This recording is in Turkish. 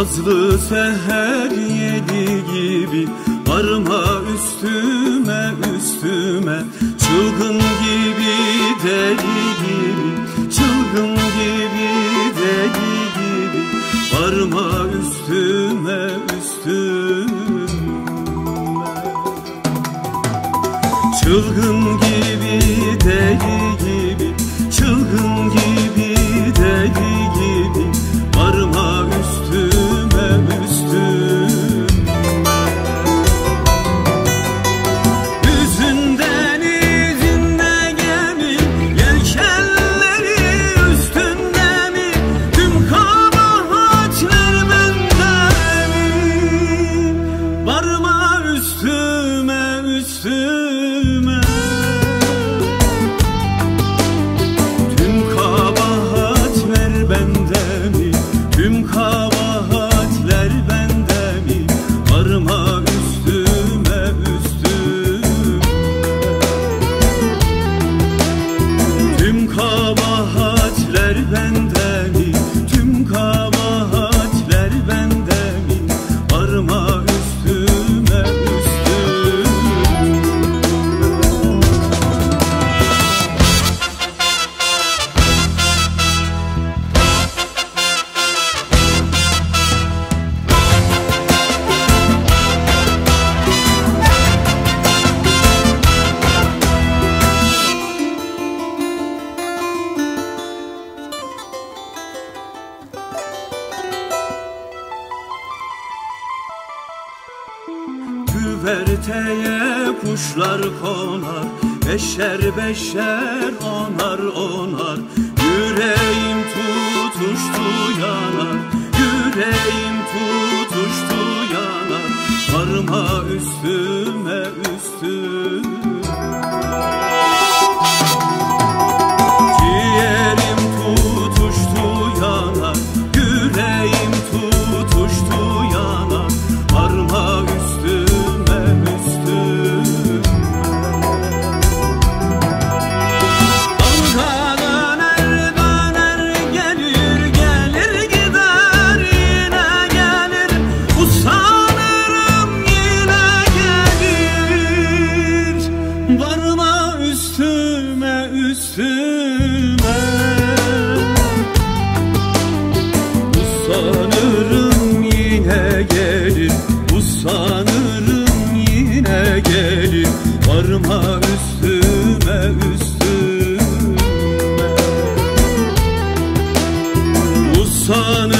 Nazlı seher yedi gibi Varma üstüme üstüme. Çılgın gibi deli gibi Çılgın gibi deli gibi Varma üstüme üstüme. Çılgın gibi deli food. Güverteye kuşlar konar Beşer beşer onar onar. Yüreğim tutuştu yanar Yüreğim tutuştu sana